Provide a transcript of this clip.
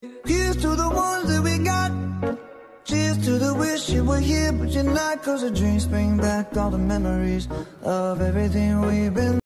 Here's to the ones that we got. Cheers to the wish you were here, but you're not. Cause the dreams bring back all the memories of everything we've been.